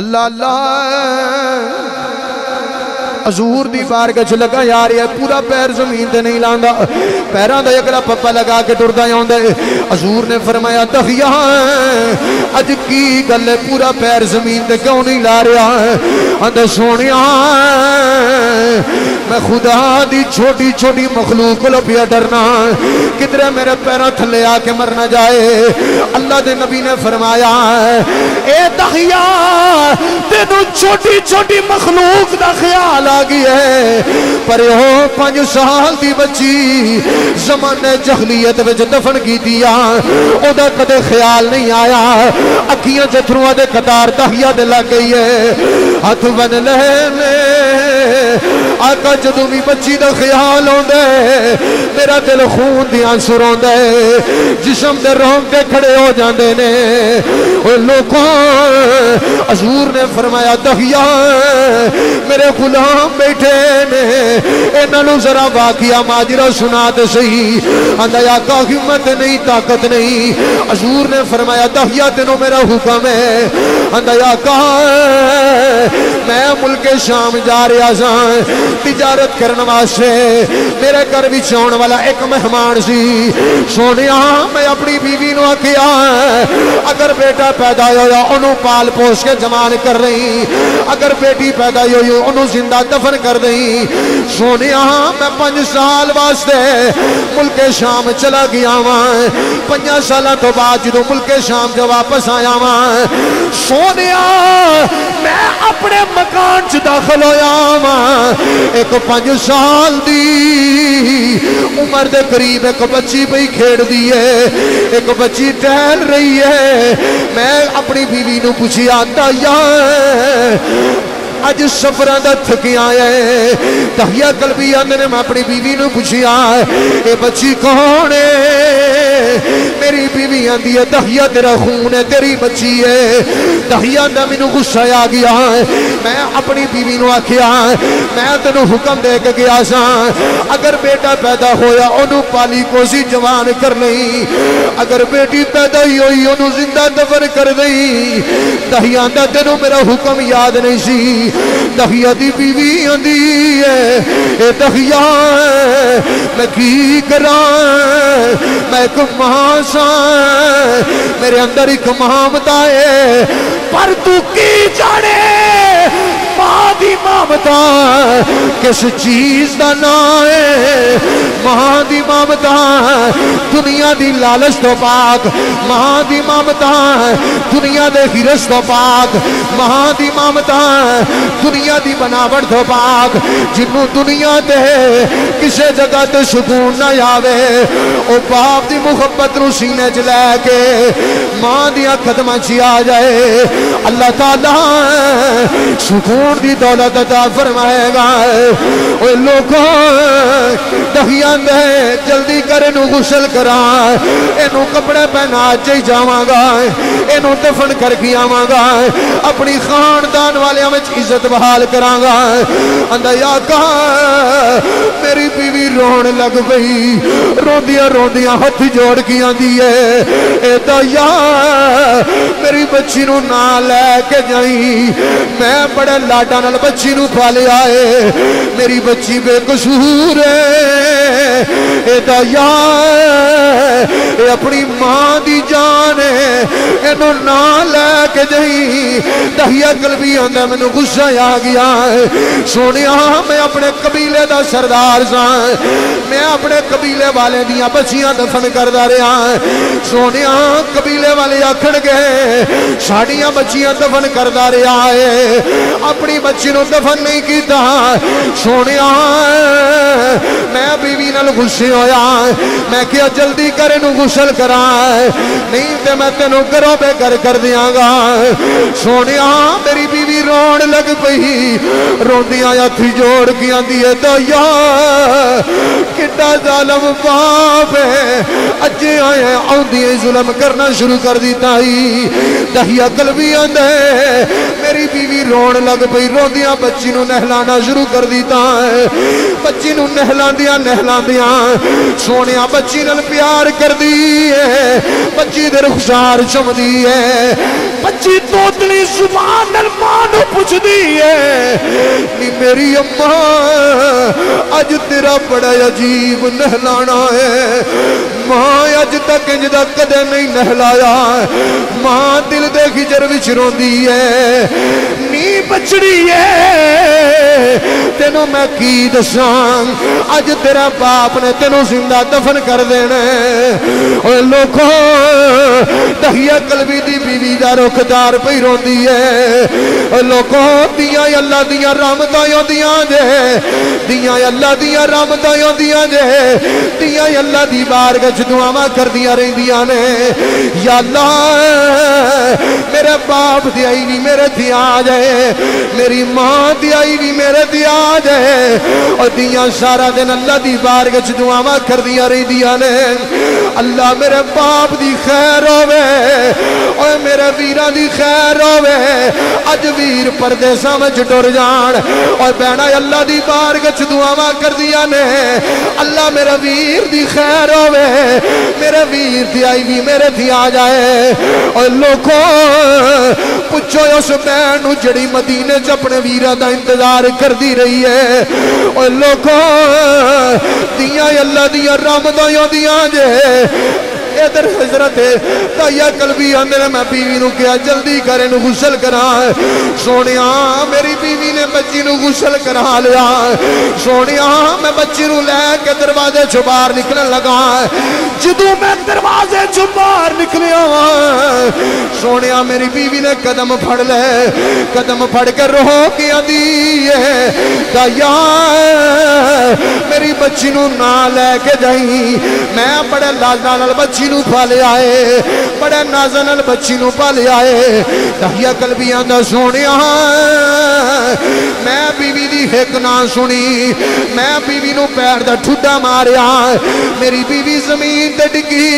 अल्लाह अल्लाह। हजूर दी बारगाह च लगा, यार, ये पूरा पैर ज़मीन ते नहीं लांदा। पैरों का अगला पप्पा लगा के टुरदा आंदा हजूर ने फरमाया दहिया अज की गल है? पूरा पैर ज़मीन ते क्यों नहीं ला रहा? आंदा, सोनिया, मैं खुदा दी छोटी छोटी मखलूक को पिया डरना किधरे मेरे पैरों थले आके मर ना जाए? अल्लाह के नबी ने फरमाया, ए तेनू छोटी छोटी मखलूक का ख्याल आ गई है। पर ओ पाँच साल की बच्ची जमाने जहलीयत में दफन की दिया कदे ख्याल नहीं आया। अखियाँ जथरुआ दे कतार दहिया दे लग गई है। हथ बन ले आका जदों भी बच्ची का ख्याल आंदा मेरा दिल खून दिया सुर जिसम दे रोंगटे खड़े हो जाते ने। लोगों, हजूर ने फरमाया, दहिया, मेरे गुलाम बैठे ने, इन्हों जरा वाकिया माजरा सुना तो सही। आंदा आका हिम्मत नहीं, ताकत नहीं। हजूर ने फरमाया, दहिया तेनों मेरा हुक्म है। आंदा आका, मैं मुल्के शाम जा रहा सा तिजारत करने वास्ते मेरे घर भी आने वाला एक मेहमान सी। सोने मैं अपनी बीवी ने आखिया, अगर बेटा पैदा होया पाल पोस के जमान कर रही। अगर बेटी पैदा हुई ज़िंदा दफन कर दई। सोने मैं पाँच साल वास्ते मुल्के शाम चला गया पाँच साल तो बाद जो मुल्के शाम जो वापस आया वहाँ सोने मैं अपने मकान च दाखिल होया। एक पाँच साल दी उम्र के करीब एक बच्ची पी खेड़ दी है एक बच्ची टहल रही है मैं अपनी बीवी नु पूछिया ताया अज सफ़र का थकिया है दहिया कलबी आंदे ने मैं अपनी बीवी नु पूछिया ये बच्ची कौन है मेरी बीवी आंदी है दहिया तेरा खून है तेरी बच्ची है दहिया का मैनू गुस्सा आ गया मैं अपनी बीवी नु आखिया, मैं तेन हुक्म दे के गया सा, अगर बेटा पैदा होया, ओनू पाली कोसी जवान कर नहीं अगर बेटी पैदा ही हुई ओनू ज़िंदा दफन कर दई, दहिया का तेनों मेरा हुक्म याद नहीं सी, दहिया दी बीवी आंदी है दहिया मैं की करा, मैं एक माँ मेरे अंदर एक ममता है पर तू की जाने ममता, किस चीज़ का ना है? माँ दी ममता, दुनिया की लालच तो पाक। माँ दी ममता, दुनिया के हिरस तो पाक। माँ दी ममता, दुनिया की बनावट तो पाक। जिन्हों दुनिया दे किसी जगह ते सुकून ना आवे, ओ बाप दी मुहब्बत सीने च लैके माँ दिया कदम च आ जाए। अल्लाह ताला सुकून दी दौलत अता फरमाएगा दहिया दे, जल्दी कर, इनू गुसल करा, इनू कपड़े पहना च ही जावांगा, इनू दफन करके आवांगा, अपनी खानदान वालियाँ में इज़्ज़त बहाल करांगा। आंदा, या कहा मेरी बीवी रोन लग पई, रोंदिया रोंदिया हथ जोड़ के आंदी है। ए दया मेरी बच्ची ना लैके जाई, मैं बड़े लाडा नाल बच्ची नु आए मेरी बच्ची बेकसूर है। ए अपनी माँ दी जान है। इनु ना लैके जाई। दहिया कलबी आंदा मैनू गुस्सा आ गया है। सोनिया, मैं अपने कबीले का सरदार सा। मैं अपने कबीले वाले दिया बच्चियाँ दफन करता रहा सोनिया, कबीले वाले आखन गए साड़िया बच्चियाँ दफन करता रहा है। अपनी बच्ची दफन नहीं किया सोनिया, मैं बीवी गुस्से होया मैं क्या जल्दी कर गुसल करा नहीं तो मैं तेनों घरों बेघर कर दियांगा। सोने मेरी बीवी रोन लग पई। रोंदिया हथ जोड़ के आंदी है, दया, किड्डा जालम बाप है। अजे आए आंदी जुलम करना शुरू कर दिता ही दहिया कलबी आंदे मेरी बीवी रोन लग पई। रोंदिया बच्ची नहलाना शुरू कर दिता है। बच्ची नु नहलांदिया सोनिया बच्ची प्यार कर दी है, बच्ची दे रुखसार चमदी है, बच्ची तोतली ज़ुबान माँ पुछदी है, नी मेरी अम्मा अज तेरा बड़ा माँ, अज तक इंजदा कदे नहीं नहलाया। माँ, दिल दे खिजर विच रोंदी है। नी बचड़ी है। तेनों मैं की दसा? अज तेरा बाप ने तेनों ज़िंदा दफन कर देना लोगो, दहिया कलबी दी बीवी का रुखदार पई रोंदी है। लोगो, दिया अल्लाह दिया रामता आदियाँ जे, दिया अल्लाह दिया रामता आदियाँ जे, दिया अल्लाह दी बार दुआवा कर रिया ने। या मेरे बाप दी आई भी मेरे दिया जाए मेरी माँ दी आई भी मेरे दिया जाए और दिया सारा दिन अल्लाह की बार गच दुआव कर रिया ने। अल्लाह मेरे बाप की खैर होवे। ओए मेरे वीर दी खैर होवे अज वीर परदेसा में टुर जान और भैना अल्लाह दी बार गच दुआवा कर दिया ने अल्लाह मेरे वीर दी खैर होवे मेरे वीर दी आई भी मेरे थी आ जाए और लोगो पुछो उस भैन जड़ी मदीने च अपने वीरा दा इंतज़ार कर दी रही है और लोगो दिया अल्लाह दिया रामदा आदियाँ जे इधर हज़रत है ताइया कलबी आंदे ने मैं बीवी नु कहा जल्दी कर इनु गुसल करा। सोनिया, मेरी बीवी ने बच्ची गुसल करा लिया। सोनिया, मैं बच्ची लैके दरवाजे चो बाहर निकलन लगा। जदों मैं दरवाजे चो बाहर निकलिया सोनिया, मेरी बीवी ने कदम फड़ ले। कदम फड़ के रो के आंदी ताइया, मेरी बच्ची नु लैके जाई। मैं बड़े लाजा नाल बच्ची पालिया है बड़े नाजा नाल बच्ची पालिया है दहिया कलबियाँ दा सोनिया मैं बीवी दी हिक ना सुनी, मैं बीवी पैर दा ठुड्डा मारिया मेरी बीवी ज़मीन ते डिगी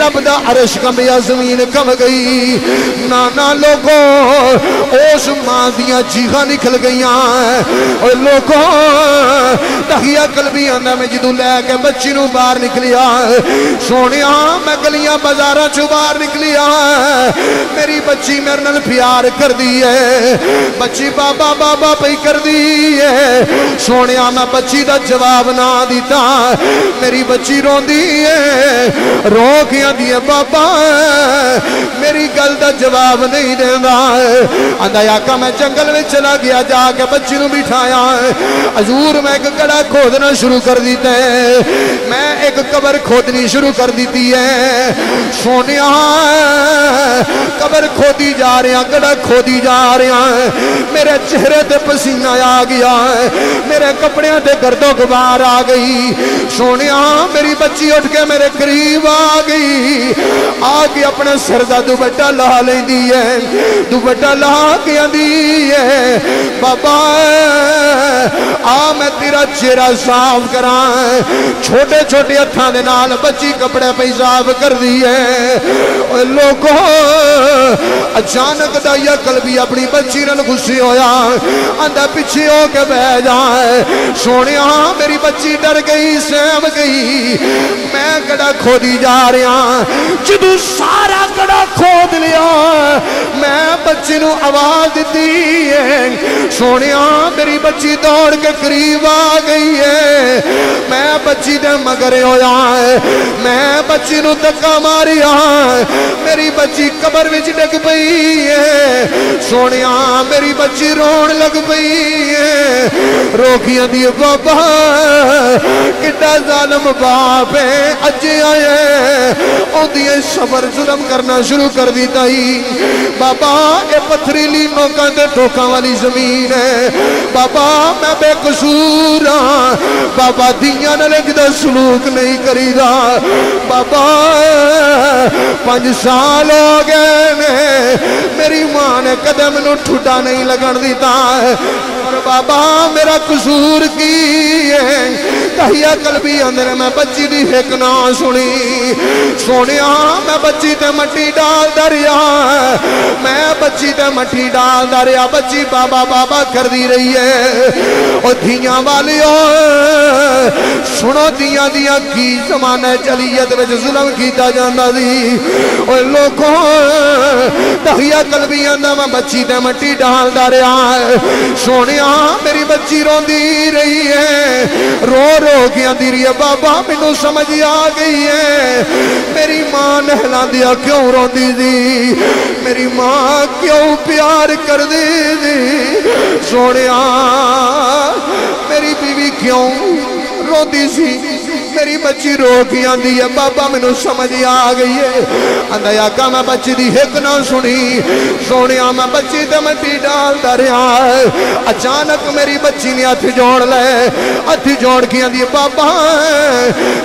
रब दा अरश कंबिया ज़मीन कम गई। ना ना लोगो, उस माँ दियाँ चीखा निकल गई और लोगो, दहिया कलबियाँ मैं जो लैके बच्ची बाहर निकलिया सोनिया मैं गलियाँ बाजारा चो बाहर निकलिया मेरी बच्ची मेरे नाल प्यार कर दी है। बच्ची बाबा बाबा पई कर दी है। सोने मैं बच्ची का जवाब ना दिता। मेरी बच्ची रोंदी है। रो के आंदी है बाबा? मेरी गल का जवाब नहीं देता आंदा आका मैं जंगल में चला गया, जाके बच्ची नु बिठाया। हजूर मैं एक गड़ा खोदना शुरू कर दिता है। मैं एक कबर खोदनी शुरू कर दी है सोने कबर खोदी जा रहा गड़ा खोदी जा रहा है। मेरे चेहरे ते पसीना आ गया है। मेरे कपड़े ते गर्दो गुबार आ गई। सोने मेरी बच्ची उठ के मेरे करीब आ गई। आके अपने सिर का दुपट्टा ला लेंदी है, दुपट्टा ला के आंदी है। बाबा, आ मैं तेरा चेहरा साफ़ करा, छोटे छोटे हथा दे नाल बच्ची कपड़े पे साफ़ कर दी है लोगो, अचानक दाइया भी अपनी बच्ची नाल गुस्से होया, आंदा पीछे हो के बह जा। सोने मेरी बच्ची डर गई सहम गई, मैं कड़ा खोदी जा रहा जदू सारा गड़ा खोद लिया मैं बच्ची नु आवाज़ दी है सोने मेरी बच्ची दौड़ के करीब आ गई है मैं बच्ची दे मगर होया मैं बच्ची नु धक्का मारिया मेरी बच्ची कबर विच डिग पई है सोने मेरी बच्ची रोन लग पई है रोकियाँ दी बाबा किड्डा जालम बाप है अज आए ओदिए सबर जुलम करना शुरू कर दी ताई। बाबा, ये पथरीली नोका ते ठोका वाली ज़मीन है। बाबा, मैं बेकसूर हाँ। बाबा, दिया नाल किदा सलूक नहीं करीदा बाबा पाँच साल हो गए ने। मेरी माँ ने कदम नु ठुडा नहीं लगन दिता। बाबा, मेरा कसूर की है? कहिया कलबी अंदर मैं बच्ची दी हिक ना सुनी। सोनिया, मैं बच्ची ते मट्टी डाल दरिया। मैं बच्ची ते मट्टी डाल दरिया, बच्ची बाबा बाबा कर दी रही है। और धिया वाली सुनो दिया दिया की जमाने चलीयत जुल्म कीता जांदा सी। ओए लोगों दहिया कलबी आंदा मैं बच्ची ते मट्टी डाल दरिया। है सोने मेरी बच्ची रोंदी रही है रो रो के आंदी रही है बाबा मैनू समझ आ गई है मेरी माँ नहला दिया क्यों रोंदी दी मेरी माँ क्यों प्यार कर दी दी सोने मेरी बीवी क्यों रोंदी सी मेरी बच्ची रो के आंदी है। बाबा मैनू समझ आ गई है। आंदा आका मैं बच्ची दी हिक ना सुनी। सोने मैं बच्ची ते मिट्टी डालता रहा अचानक मेरी बच्ची ने हथ जोड़ ले। हथ जोड़ के आंदी बाबा,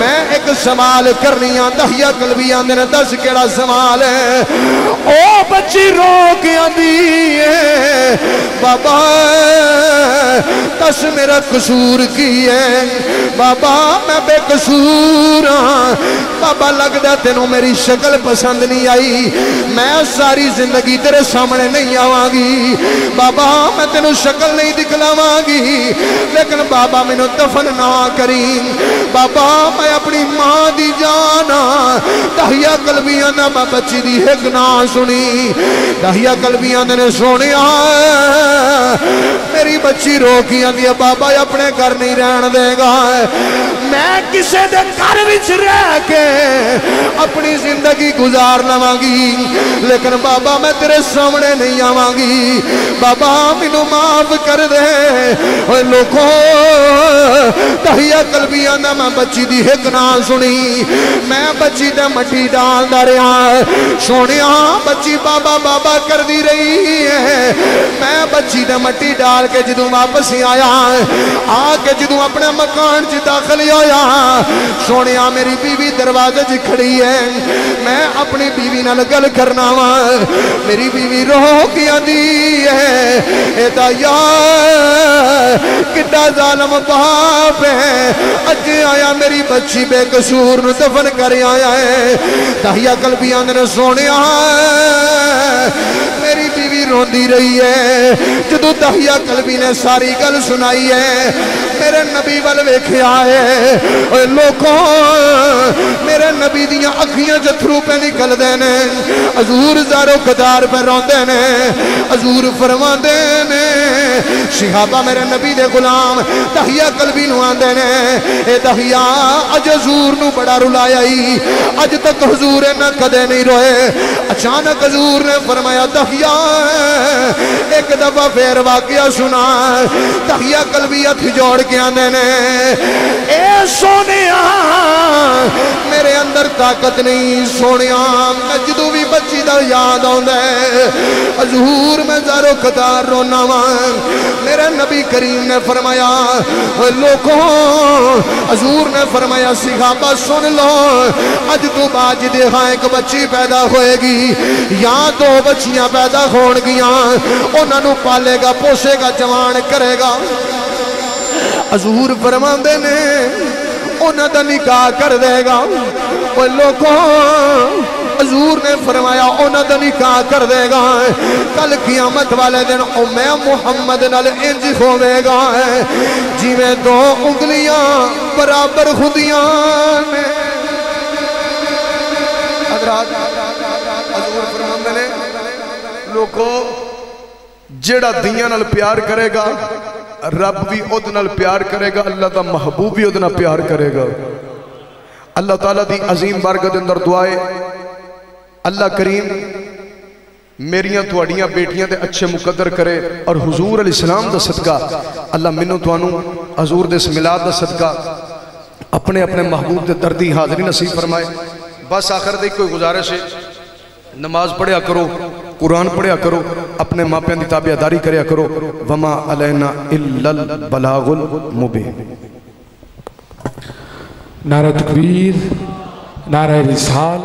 मैं एक सवाल करनी आ दहिया कलबी आंदे ने, दस के सवाल है। ओ बच्ची रो के आंदी है। बाबा, दस मेरा कसूर की है। बाबा, मैं बेक कसूर। बाबा लगता तेनों मेरी शक्ल पसंद नहीं आई। मैं सारी ज़िंदगी तेरे सामने नहीं आवागी। बाबा, मैं तेन शक्ल नहीं दिखलावागी। लेकिन बाबा मैनू दफन ना करी। बाबा, मैं अपनी माँ की जाना दहिया कलबिया ना मैं बच्ची की हिक ना सुनी। दहिया कलबिया ने सुने मेरी बच्ची रो की बाबा, अपने घर नहीं रहन देगा। मैं किसी के घर रह के अपनी ज़िंदगी गुजार लवागी। लेकिन बाबा, मैं तेरे सामने नहीं आवागी। बाबा, मैनू माफ़ कर दे। लोगों तहिया कलबिया ना मैं बच्ची की हिक ना सुनी। मैं बच्ची ने मट्टी डालता रहा। सोने बच्ची बाबा बाबा कर दी रही है। मैं बच्ची ने मट्टी डाल के जो वापस आया आके जो अपने मकान च दाखिल होया। सोने मेरी बीवी दरवाजे च खड़ी है। मैं अपनी बीवी नाल गल करना वा। मेरी बीवी रो के आंदी है। किड्डा जालम बाप है। अज आया मेरी बच्ची बेकसूर दफन कर आया है। दहिया कलबिया ने सोने मेरी बीवी रोंदी रही है। जो दहिया कलबी ने सारी गल सुनाई है मेरे नबी वाल वेख्या है लोगों, मेरे नबी दिया अखियाँ जथरू पे निकलते ने। हजूर जारो कदार पे रोंदे ने। हजूर फरमाते ने, शिहाबा मेरे नबी दे गुलाम, दहिया कलबी आंदे ने। ए दहिया अज हजूर नु बड़ा रुलाया ही अज तक हजूर न कदे नहीं रोए। अचानक हजूर ने फरमाया, दहिया, एक दफ़ा फिर वाकया सुना। दहिया कलबी हथ जोड़ के आने ने ए सोने मेरे अंदर ताकत नहीं सोने मैं जो भी बच्ची का याद आता है, हजूर मैं जारो कतार रोना वा। मेरे नबी करीम ने फरमाया लोगों, हजूर ने फरमाया, सिखाबा सुन लो, अज तो बाद देखा एक बच्ची पैदा होएगी, या दो बच्चियाँ पैदा हो उन्होंने पालेगा, पोसेगा, जवान करेगा। हजूर फरमाते ने उन्होंने निकाह कर देगा। लोगों, हजूर ने फरमाया उन्होंने निकाह कर देगा। कल कियामत वाले दिन मैं मुहम्मद नाल इंज होवेगा। जिमें दो उंगलियाँ बराबर खुदियाँ ने। लोगों जेड़ा दिया प्यार करेगा रब भी प्यार करेगा, अल्लाह का महबूब भी प्यार करेगा। अल्लाह तला की अजीम बरगत अंदर दुआए अल्लाह करीम मेरिया थोड़िया बेटियाँ तो अच्छे मुकदर करे और हजूर अली सलाम का सदका, अल्लाह मैनू थानू हजूर के मिलाद का सदका अपने अपने महबूब के दर्दी हाजरी नसीब फरमाए। बस आखिर दी कोई गुजारिश है नमाज़ पढ़िया करो कुरान पढ़िया करो, अपने मापिया की ताबियादारी करो। वमा अलैना इल्लल बलागुल मुबीन। नारा तकबीर, नारा रिसाल